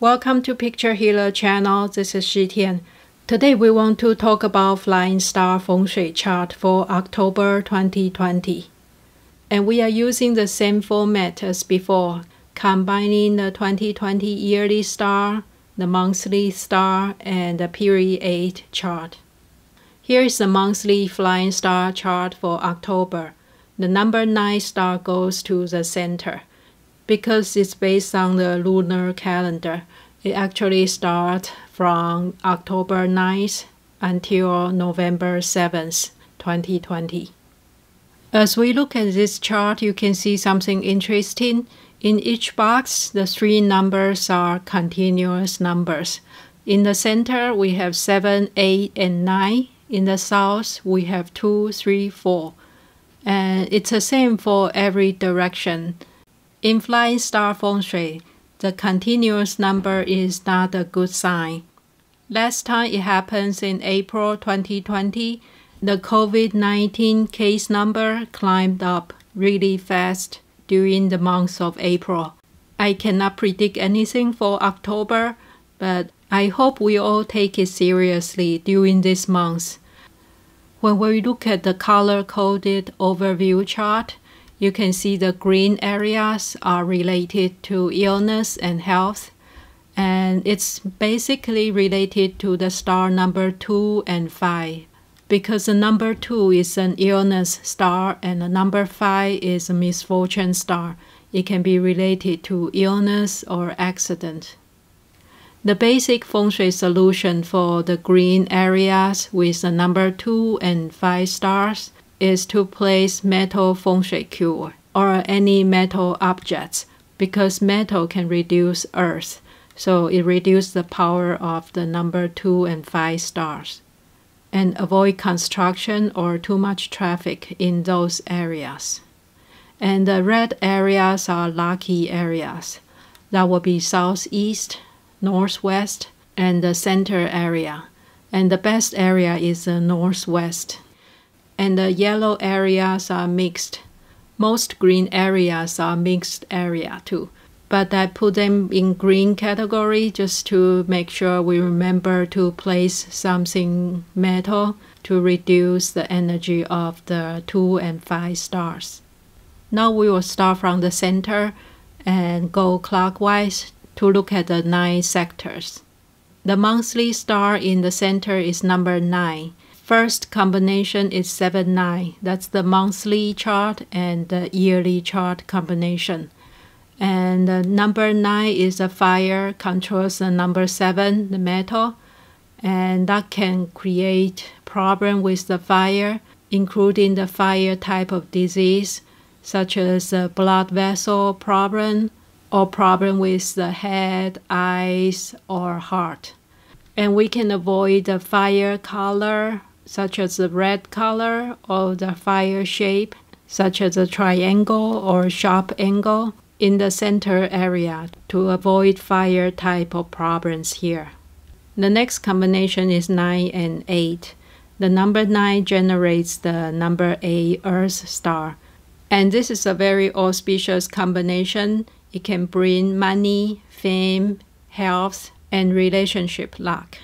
Welcome to Picture Healer channel. This is Shi Tian. Today we want to talk about Flying Star Feng Shui chart for October 2020. And we are using the same format as before, combining the 2020 yearly star, the monthly star, and the period 8 chart. Here is the monthly Flying Star chart for October. The number 9 star goes to the center. Because it's based on the lunar calendar, it actually starts from October 9th until November 7th, 2020. As we look at this chart, you can see something interesting. In each box, the three numbers are continuous numbers. In the center, we have 7, 8, and 9. In the south, we have 2, 3, 4. And it's the same for every direction. In Flying Star Feng Shui, the continuous number is not a good sign. Last time it happens in April 2020, the COVID 19 case number climbed up really fast during the month of April. I cannot predict anything for October, but I hope we all take it seriously during this month. When we look at the color coded overview chart, you can see the green areas are related to illness and health, and it's basically related to the star number 2 and 5 because the number 2 is an illness star and the number 5 is a misfortune star. It can be related to illness or accident. The basic feng shui solution for the green areas with the number 2 and 5 stars is to place metal feng shui cure or any metal objects because metal can reduce earth, so it reduces the power of the number 2 and 5 stars. And avoid construction or too much traffic in those areas. And the red areas are lucky areas. That will be southeast, northwest, and the center area. And the best area is the northwest and the yellow areas are mixed. Most green areas are mixed area too, but I put them in green category just to make sure we remember to place something metal to reduce the energy of the 2 and 5 stars. Now we will start from the center and go clockwise to look at the 9 sectors. The monthly star in the center is number 9 First combination is 7 9. That's the monthly chart and the yearly chart combination. And the number 9 is a fire, controls the number 7, the metal. And that can create problem with the fire, including the fire type of disease, such as blood vessel problem or problem with the head, eyes, or heart. And we can avoid the fire color such as the red color or the fire shape, such as a triangle or sharp angle in the center area to avoid fire type of problems here. The next combination is 9 and 8. The number 9 generates the number 8 Earth star. And this is a very auspicious combination. It can bring money, fame, health, and relationship luck.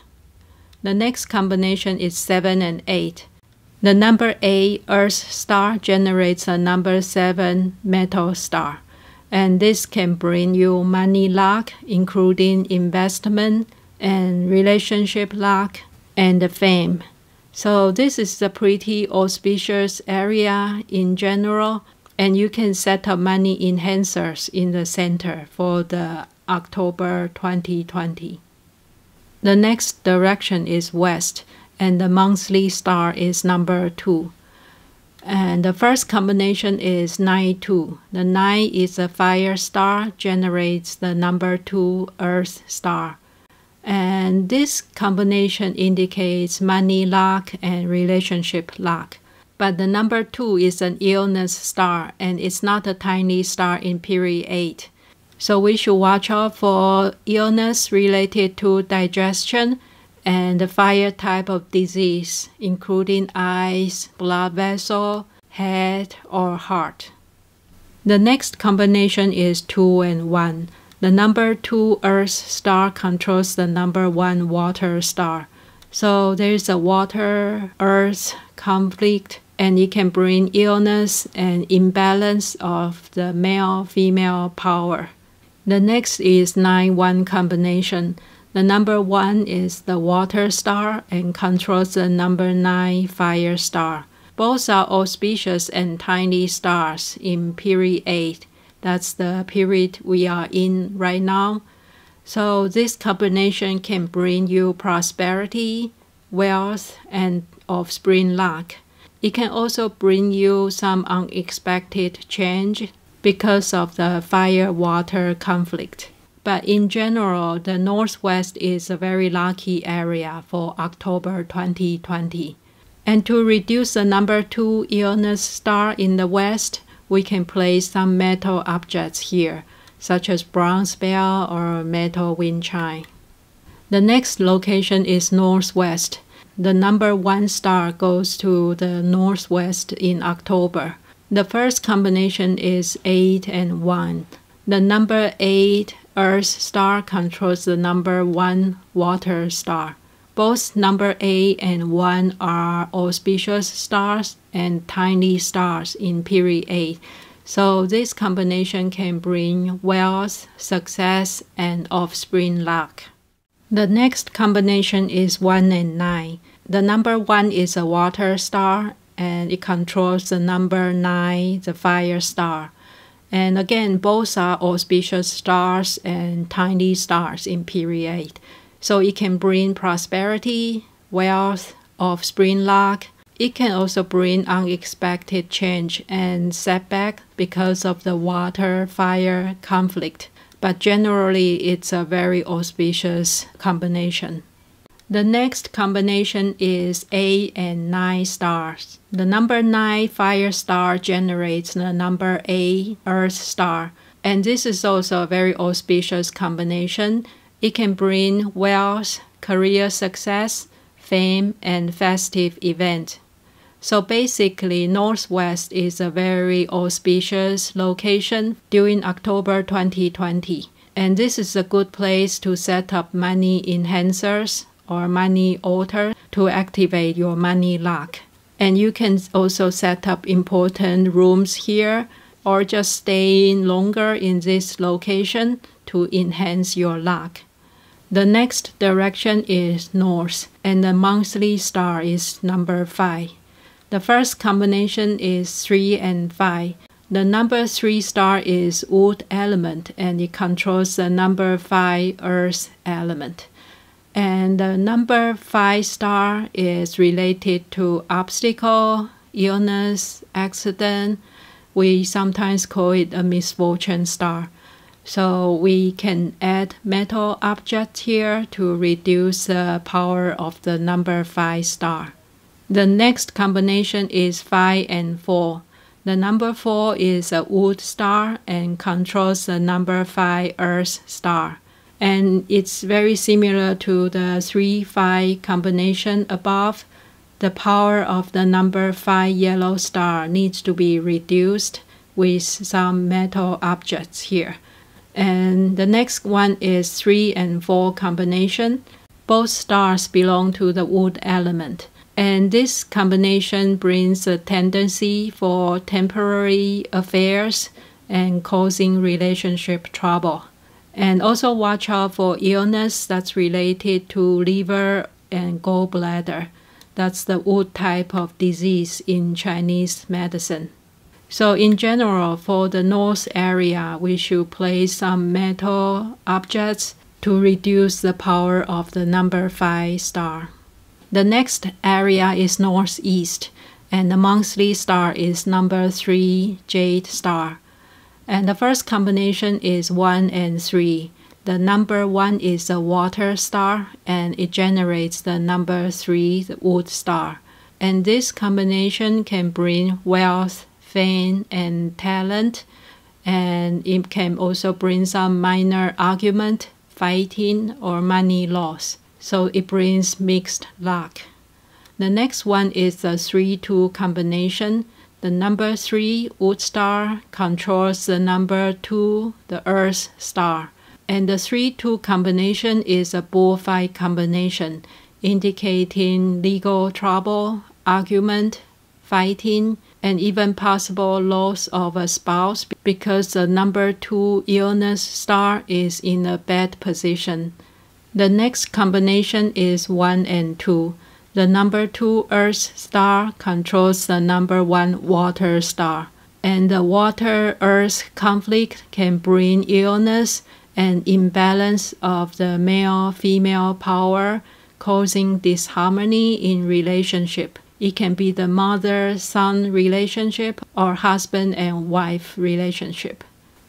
The next combination is 7 and 8. The number 8 Earth star generates a number 7 metal star, and this can bring you money luck, including investment and relationship luck and fame. So this is a pretty auspicious area in general, and you can set up money enhancers in the center for the October 2020. The next direction is west, and the monthly star is number 2. And the first combination is 9 2. The 9 is a fire star, generates the number 2 earth star. And this combination indicates money luck and relationship luck. But the number 2 is an illness star, and it's not a timely star in period 8. So we should watch out for illness related to digestion and the fire type of disease, including eyes, blood vessel, head, or heart. The next combination is 2 and 1. The number 2 Earth star controls the number 1 water star. So there's a water Earth conflict and it can bring illness and imbalance of the male female power. The next is 9 1 combination. The number 1 is the water star and controls the number 9 fire star. Both are auspicious and timely stars in period 8. That's the period we are in right now. So this combination can bring you prosperity, wealth, and offspring luck. It can also bring you some unexpected change because of the fire water conflict. But in general, the Northwest is a very lucky area for October 2020. And to reduce the number two illness star in the West, we can place some metal objects here, such as bronze bell or metal wind chime. The next location is Northwest the number one star goes to the northwest in October. The first combination is 8 and 1. The number 8 Earth star controls the number 1 water star. Both number 8 and 1 are auspicious stars and timely stars in period 8. So this combination can bring wealth, success, and offspring luck. The next combination is 1 and 9. The number one is a water star and it controls the number nine, the fire star. And again, both are auspicious stars and timely stars in period. So it can bring prosperity, wealth, offspring luck. It can also bring unexpected change and setback because of the water fire conflict. But generally, it's a very auspicious combination. The next combination is 8 and 9 stars. The number 9 fire star generates the number 8 earth star. And this is also a very auspicious combination. It can bring wealth, career success, fame, and festive event. So basically, Northwest is a very auspicious location during October 2020. And this is a good place to set up money enhancers or money altar to activate your money luck. And you can also set up important rooms here or just stay longer in this location to enhance your luck. The next direction is north, and the monthly star is number 5. The first combination is 3 and 5. The number 3 star is wood element and it controls the number 5 earth element. And the number five star is related to obstacle, illness, accident. We sometimes call it a misfortune star. So we can add metal objects here to reduce the power of the number 5 star. The next combination is 5 and 4. The number 4 is a wood star and controls the number 5 earth star and it's very similar to the 3 5 combination above. The power of the number 5 yellow star needs to be reduced with some metal objects here. And the next one is 3 and 4 combination. Both stars belong to the wood element. And this combination brings a tendency for temporary affairs and causing relationship trouble. And also watch out for illness that's related to liver and gallbladder. That's the wood type of disease in Chinese medicine. So in general, for the north area, we should place some metal objects to reduce the power of the number 5 star. The next area is northeast, and the monthly star is number 3 jade star. And the first combination is 1 and 3. The number 1 is a water star and it generates the number 3, the wood star. And this combination can bring wealth, fame, and talent. And it can also bring some minor argument, fighting, or money loss. So it brings mixed luck. The next one is the 3 2 combination the number three wood star controls the number two, the earth star. And the 3 2 combination is a bullfight combination, indicating legal trouble, argument, fighting, and even possible loss of a spouse because the number 2 illness star is in a bad position. The next combination is 1 and 2. The number 2 Earth star controls the number 1 water star. And the water Earth conflict can bring illness and imbalance of the male female power, causing disharmony in relationship. It can be the mother son relationship or husband and wife relationship.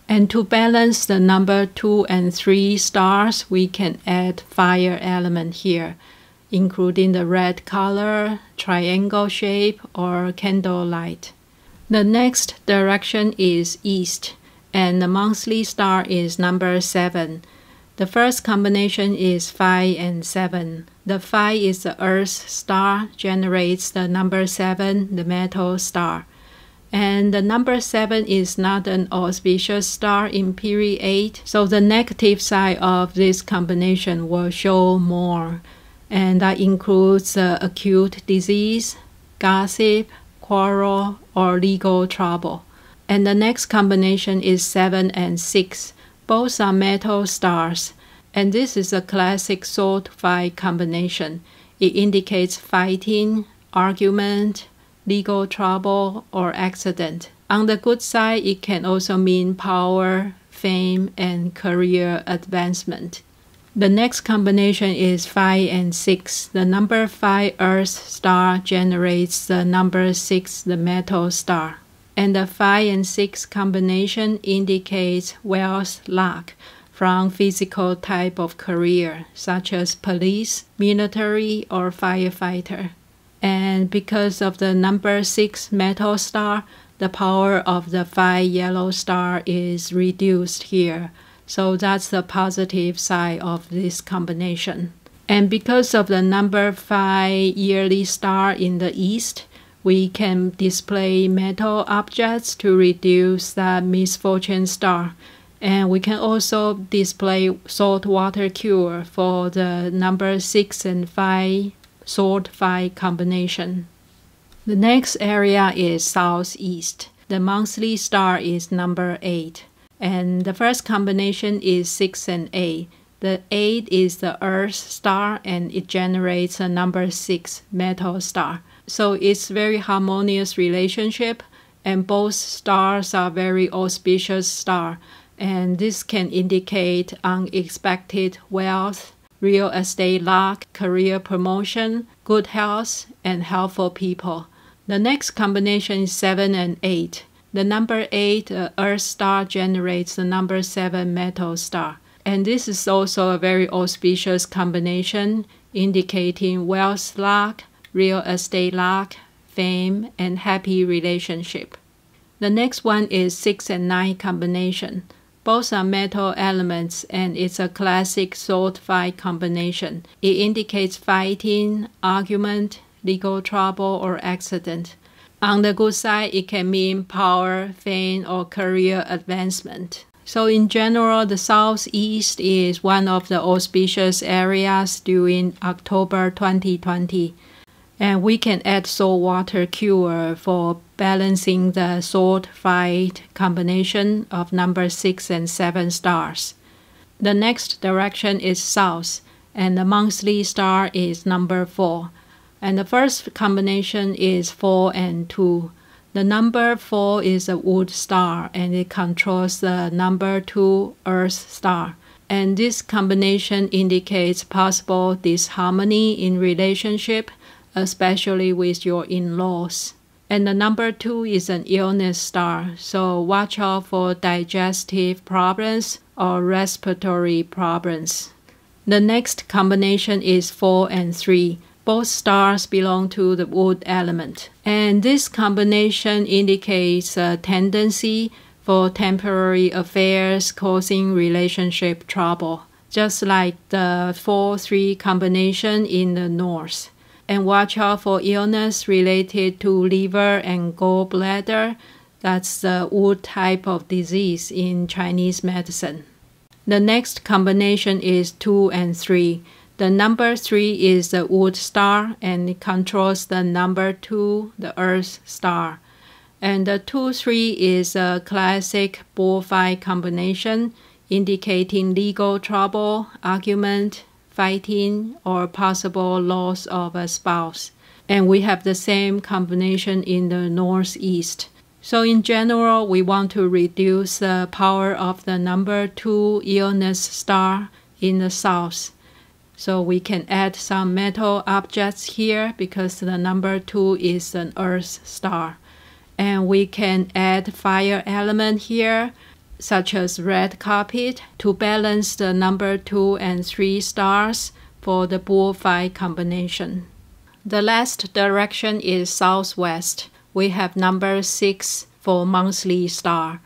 And to balance the number 2 and 3 stars, we can add fire element here, including the red color, triangle shape, or candle light. The next direction is east and the monthly star is number 7. The first combination is 5 and 7. The 5 is the Earth star, generates the number 7, the metal star. And the number 7 is not an auspicious star in period 8, so the negative side of this combination will show more. And that includes uh, acute disease, gossip, quarrel, or legal trouble and the next combination is 7 and 6. Both are metal stars, and this is a classic sword fight combination. It indicates fighting, argument, legal trouble, or accident. On the good side, it can also mean power, fame, and career advancement. The next combination is 5 and 6. The number 5 Earth star generates the number 6, the metal star and the 5 and 6 combination indicates wealth luck from physical type of career such as police, military, or firefighter. And because of the number 6 metal star, the power of the 5 yellow star is reduced here. So that's the positive side of this combination. And because of the number 5 yearly star in the east, we can display metal objects to reduce the misfortune star. And we can also display salt water cure for the number 6 and 5 salt 5 combination. The next area is southeast. The monthly star is number 8. And the first combination is 6 and 8. The 8 is the Earth star and it generates a number 6 metal star. So it's very harmonious relationship and both stars are very auspicious star and this can indicate unexpected wealth, real estate luck, career promotion, good health, and helpful people. The next combination is 7 and 8. The number 8 uh, Earth star generates the number 7 metal star. And this is also a very auspicious combination indicating wealth luck, real estate luck, fame, and happy relationship. The next one is 6 and 9 combination. Both are metal elements and it's a classic sword fight combination. It indicates fighting, argument, legal trouble, or accident. On the good side, it can mean power, fame, or career advancement. So in general, the southeast is one of the auspicious areas during October 2020 and we can add salt water cure for balancing the sword fight combination of number 6 and 7 stars. The next direction is south, and the monthly star is number 4. And the first combination is 4 and 2. The number 4 is a wood star and it controls the number 2 earth star. And this combination indicates possible disharmony in relationship especially with your in laws. And the number two is an illness star, so watch out for digestive problems or respiratory problems. The next combination is 4 and 3. Both stars belong to the wood element. And this combination indicates a tendency for temporary affairs causing relationship trouble, just like the 4 3 combination in the north and watch out for illness related to liver and gallbladder. That's the wood type of disease in Chinese medicine. The next combination is 2 and 3. The number 3 is the wood star and it controls the number 2, the earth star. And the 2 3 is a classic bullfight combination indicating legal trouble, argument, fighting, or possible loss of a spouse. And we have the same combination in the northeast. So in general, we want to reduce the power of the number 2 illness star in the south. So we can add some metal objects here because the number 2 is an earth star. And we can add fire element here such as red carpet to balance the number 2 and 3 stars for the bullfight combination. The last direction is southwest we have number 6 for monthly star.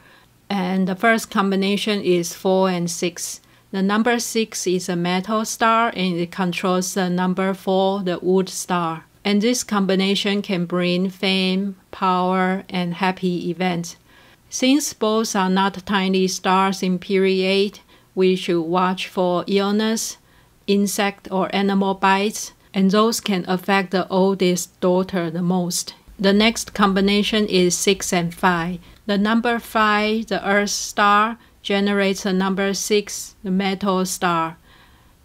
And the first combination is 4 and 6. The number 6 is a metal star and it controls the number 4, the wood star. And this combination can bring fame, power, and happy events. Since both are not timely stars in period, 8, we should watch for illness, insect or animal bites, and those can affect the oldest daughter the most. The next combination is 6 and 5. The number 5, the Earth star, generates a number 6, metal star.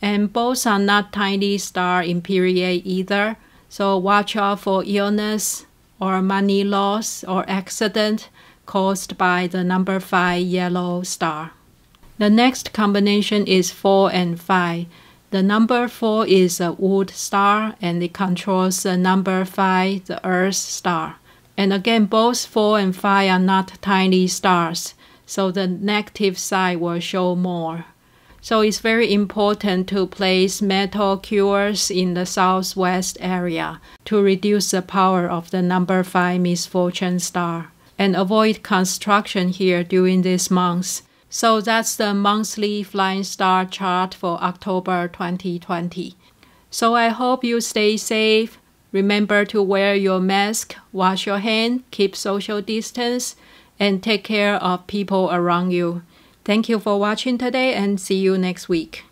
And both are not timely star in period either, so watch out for illness or money loss or accident caused by the number 5 yellow star. The next combination is 4 and 5. The number 4 is a wood star and it controls the number 5, the earth star. And again, both 4 and 5 are not timely stars, so the negative side will show more. So it's very important to place metal cures in the southwest area to reduce the power of the number 5 misfortune star and avoid construction here during these months so that's the monthly flying star chart for October 2020. So I hope you stay safe. Remember to wear your mask, wash your hand, keep social distance, and take care of people around you. Thank you for watching today and see you next week.